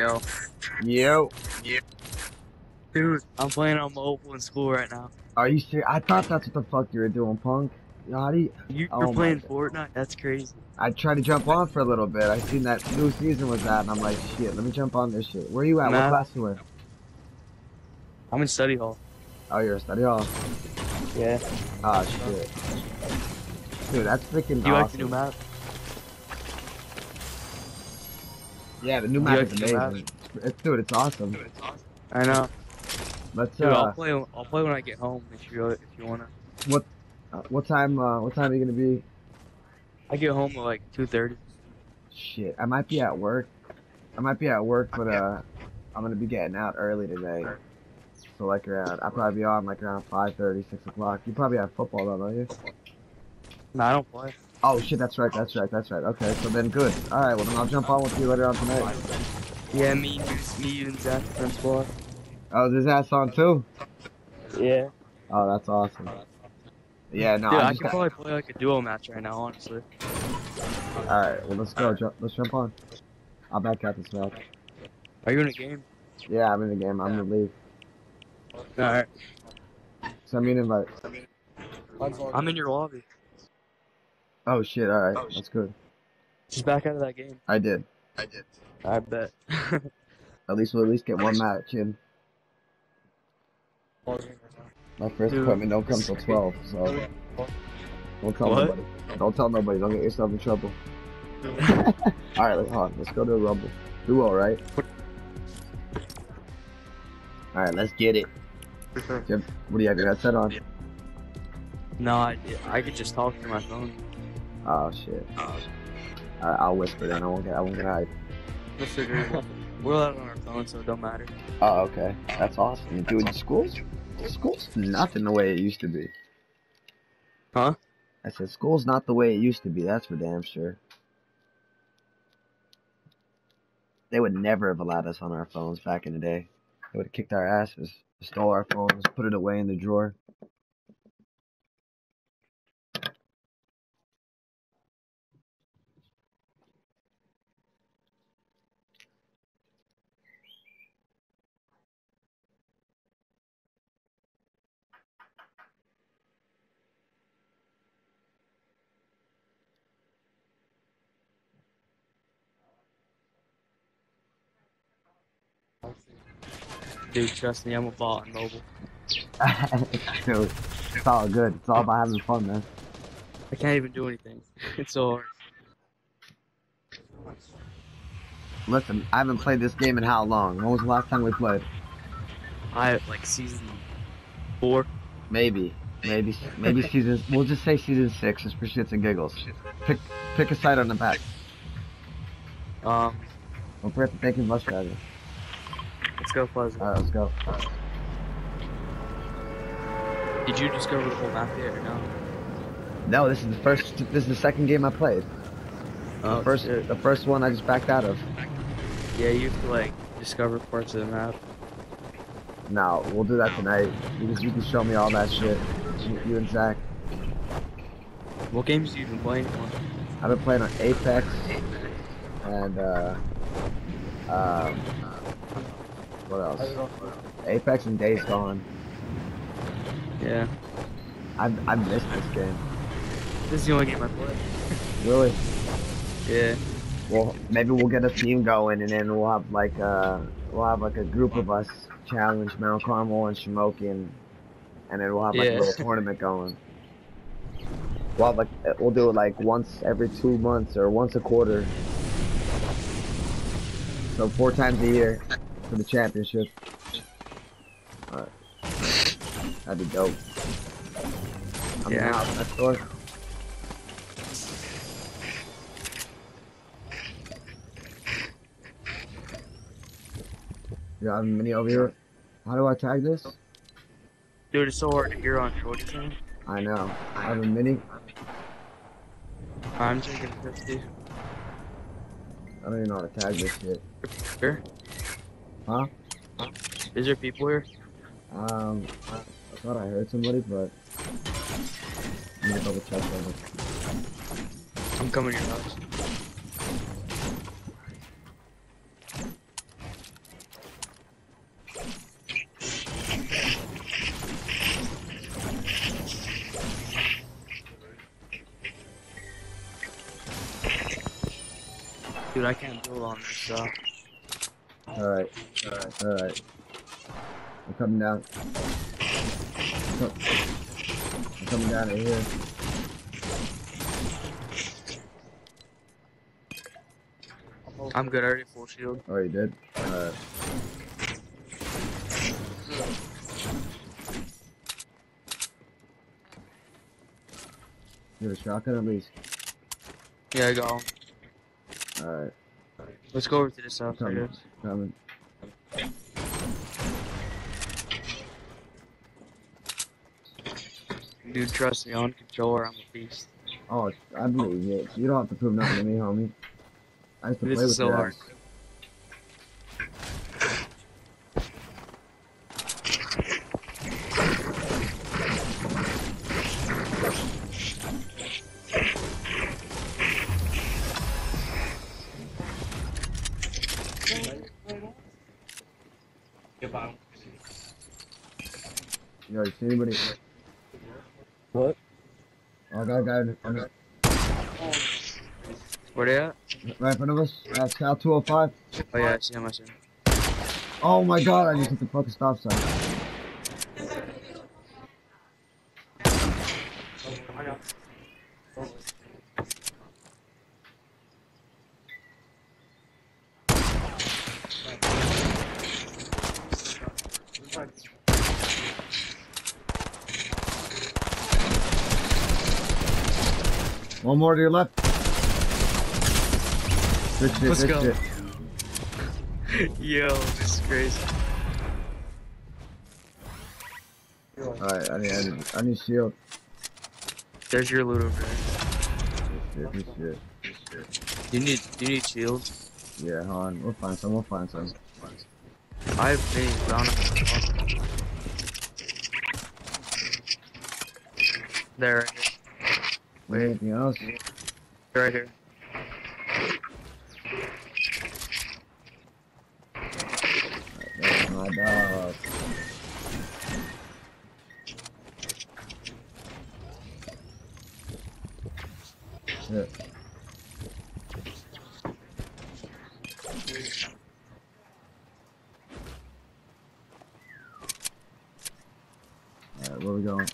Yo, Yo. dude, I'm playing on mobile in school right now. Are you serious? I thought that's what the fuck you were doing, punk. Yo, how you... You're Oh playing Fortnite? That's crazy. I tried to jump on for a little bit. I seen that new season was that, and I'm like, shit, let me jump on this shit. Where you at? Nah. What class you in? I'm in study hall. Oh, you're in study hall. Yeah. Oh, shit. Dude, that's freaking Do you like the new map? Yeah, the new map is amazing. map? amazing. It's, dude, it's awesome. I know. Let's, Dude, I'll uh, play. I'll play when I get home. If you if you wanna. uh, what time, uh, what time are you gonna be? I get home at like two thirty. Shit, I might be at work. I might be at work, but, uh, I'm gonna be getting out early today. So, like, around, I'll probably be on, like, around 5.30, 6 o'clock. You probably have football, though, don't you? No, I don't play. Oh, shit, that's right, that's right, that's right. Okay, so then good. Alright, well, then I'll jump on with you later on tonight. Yeah, me, me, you, and Zach, friend squad. Oh, this ass on, too? Yeah. Oh, that's awesome. Yeah, no, Dude, I can probably play like a duo match right now, honestly. Alright, well, let's go. Jump, let's jump on. I'll back out this match. Are you in a game? Yeah, I'm in the game. I'm gonna leave. Alright. Send me an invite. I'm in your lobby. Oh, shit, alright. Oh, That's good. Just back out of that game. I did. I did. I bet. At least we'll at least get one match in. My first Dude. appointment don't come till 12, so don't tell What? nobody. Don't tell nobody. Don't get yourself in trouble. Alright, let's, hold on. let's go to a rumble. Duo, right? Alright, let's get it. Jim, what do you have your headset on? no, I, I could just talk through my phone. Oh, shit. Oh, Alright, I'll whisper then. I won't get, I won't get hyped. We'll figure it out. We're allowed on our phone, so it don't matter. Oh, okay. That's awesome. Dude, school's, school's nothing the way it used to be. Huh? I said, school's not the way it used to be. That's for damn sure. They would never have allowed us on our phones back in the day. They would have kicked our asses, stole our phones, put it away in the drawer. Trust me, I'm a bot on mobile. Dude, it's all good. It's all about having fun, man. I can't even do anything. It's all. hard. Listen, I haven't played this game in how long? When was the last time we played? I like season four. Maybe. Maybe maybe season we'll just say season six just for shits and giggles. Pick pick a side on the back. Um, Don't forget to thank you bus driver. Let's go Pleasant. Alright, let's go. Did you discover the whole map yet or no? No, this is the first this is the second game I played. Oh, The first shit. the first one I just backed out of. Yeah, you have to like discover parts of the map. No, we'll do that tonight. You can, you can show me all that shit. You, you and Zach. What games have you been playing for? I've been playing on Apex and uh um what else? Apex and Days Gone. Yeah, I I missed this game. this is the only game I play. Really? Yeah. Well, maybe we'll get a team going, and then we'll have like uh we'll have like a group of us challenge Mount Carmel and Shamokin, and and then we'll have like Yeah. a little tournament going. We'll have like we'll do it like once every two months or once a quarter. So four times a year for the championship. Alright. That'd be dope. I'm Yeah. out next door. You have a mini over here. How do I tag this? Dude, it's so hard to hear on thing. I know. I have a mini. I'm taking 50. I don't even know how to tag this shit. Here? Huh? Is there people here? Um, I thought I heard somebody, but I'm gonna double check. I'm coming to your house. Dude, I can't build on this uh, stuff. Alright alright, alright. I'm coming down. I'm I'm coming down here. I'm good, I already full shield. Oh, you did? Alright. You have a shotgun at least? Yeah, I got him. Alright, Let's go over to this house, I Coming. guess. coming. Dude, trust me, on controller, I'm a beast. Oh, I believe it. You don't have to prove nothing to me, homie. I used to This play is with so your hard. Yo, see anybody? What? I got a guy in- in the- Where they at? right in front of us. Uh, That's Cal 205. Oh yeah, I see him, I see him. Oh my god, I just hit the fucking stop sign. One more to your left. Good shit, Let's good go. shit. Yo, this is crazy. Alright, I need, I need, I need shield. There's your loot over there. Good shit, good shit. You need, you need shields. Yeah, hold on. We'll find some, we'll find some. I have minis, but I There, right here. Wait, anything else? They're right here. That's my dog. Shit. Alright, where we going?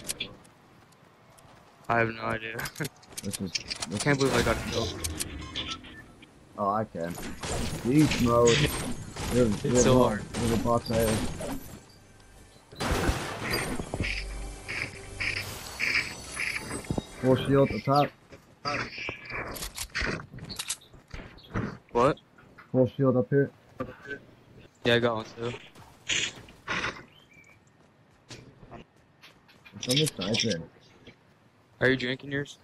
I have no idea. This is. I can't believe I got killed. Oh, I can. Beast mode. There's, It's there's so hard. There's a box there. Full shield at the top. What? Full shield up here. Yeah, I got one too. Somebody's sniping. Are you drinking yours?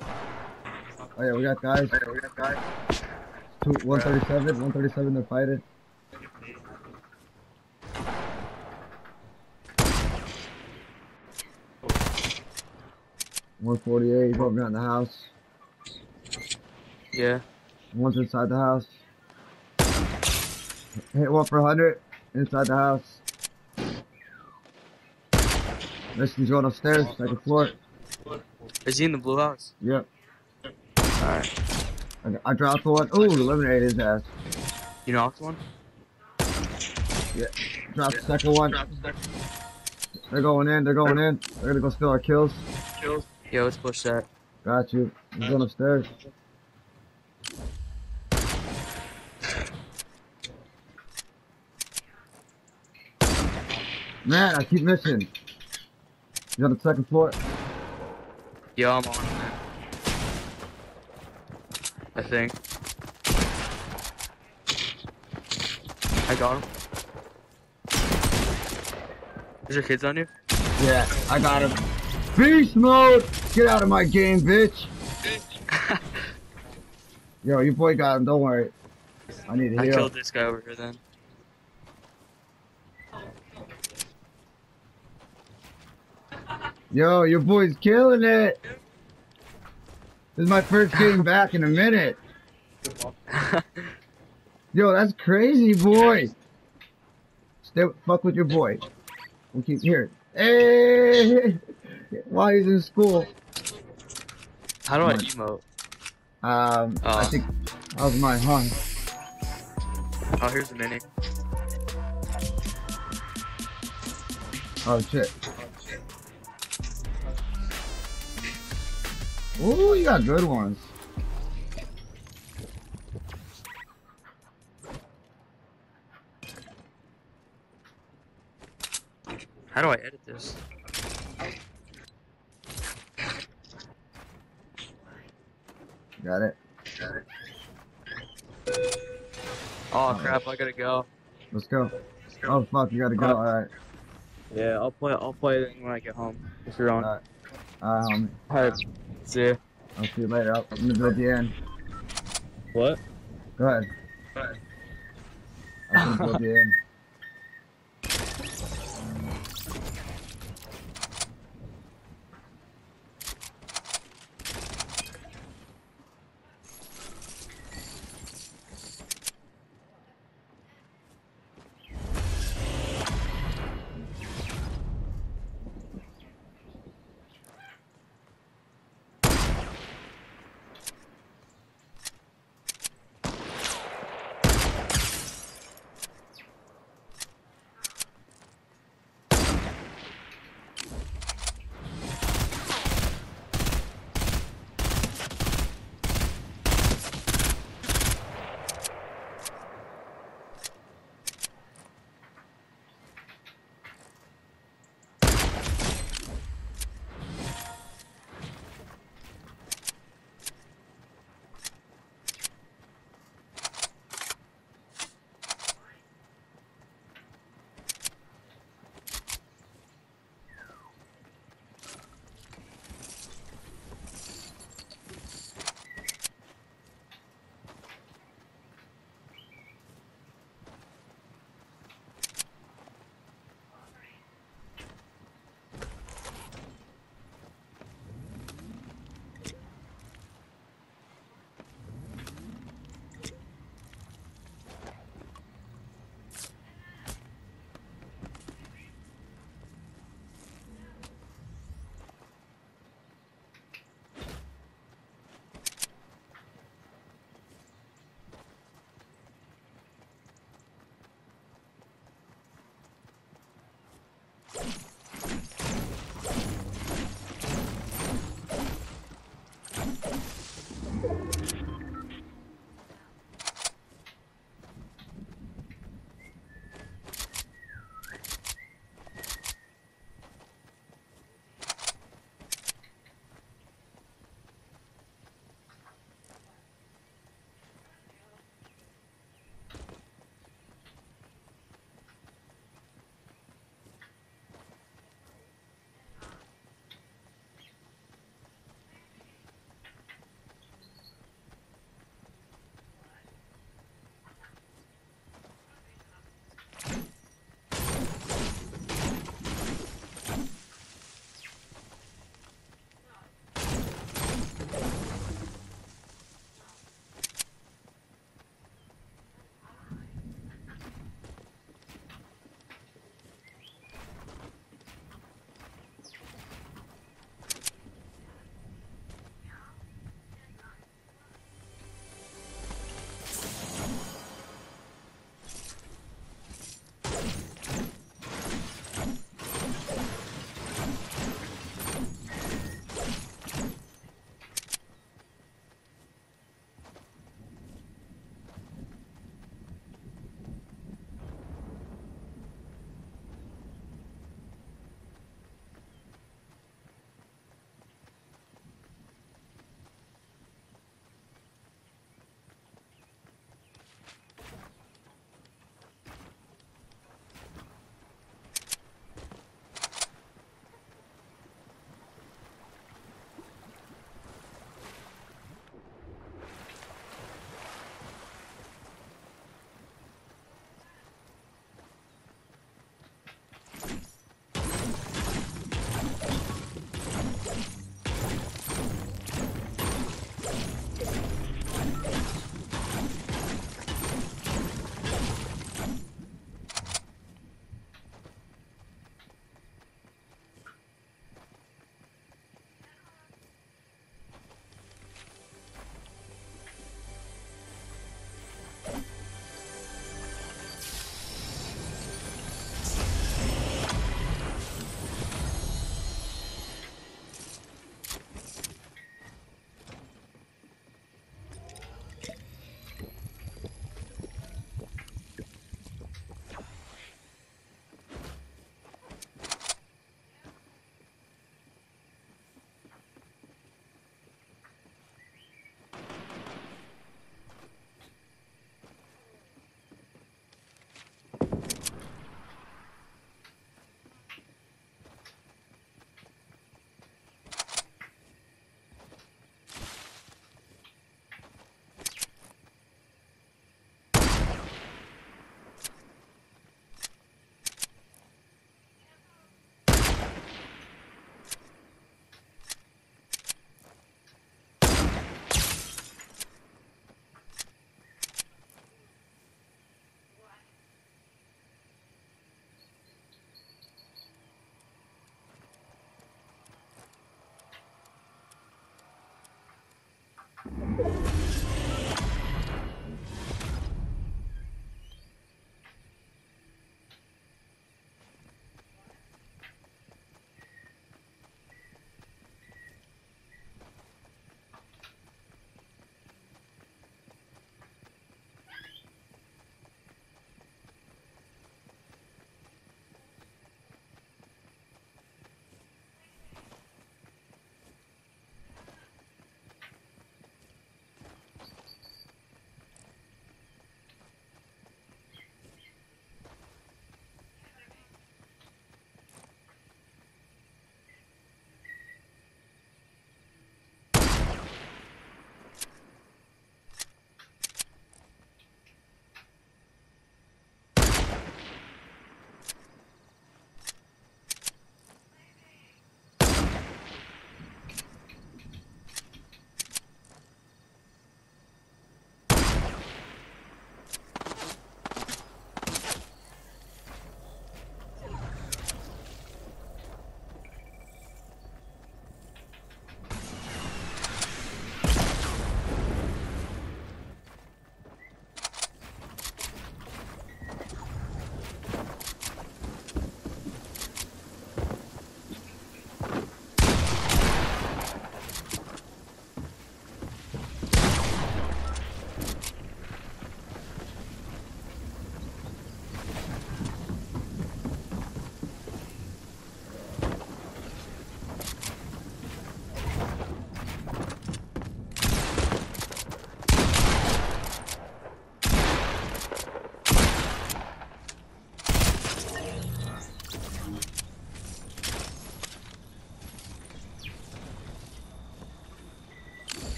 Oh yeah, we got guys. Oh, we got guys. Two, 137, 137 they're fighting. One forty eight, he's over behind the house. Yeah. One's inside the house. Hit one for 100 inside the house. This he's going upstairs, second floor. Is he in the blue house? Yep. Alright. I, I dropped one. Ooh, eliminated his ass. You knocked one? Yeah. Dropped the second one. They're going in, they're going in. They're gonna go steal our kills. Yeah, let's push that. Got you. He's going upstairs. Man, I keep missing. He's on the second floor. Yeah, I'm on him. I think. I got him. Is there kids on you? Yeah, I got him. Beast mode! Get out of my game, bitch! Yo, your boy got him, don't worry. I need a I heal. killed this guy over here then. Yo, your boy's killing it! This is my first game back in a minute. Yo, that's crazy, boy! Stay fuck with your boy. We'll keep here. Hey! While he's in school. How do I emote? Um, I Uh. think How's my hunt? Oh, here's the mini. Oh shit. Ooh, you got good ones. How do I edit this? Got it. Got it. Oh crap, I gotta go. Let's go. Oh fuck, you gotta go. Uh, alright. Yeah, I'll play. I'll play it when I get home. If you're on. Um, Homie. Alright. See ya. I'll see you later. I'm gonna build the end. What? Go ahead. I'm gonna build the end.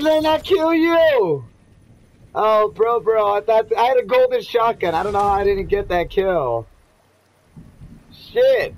Did I not kill you? Oh, bro, bro, I thought I had a golden shotgun. I don't know how I didn't get that kill. Shit.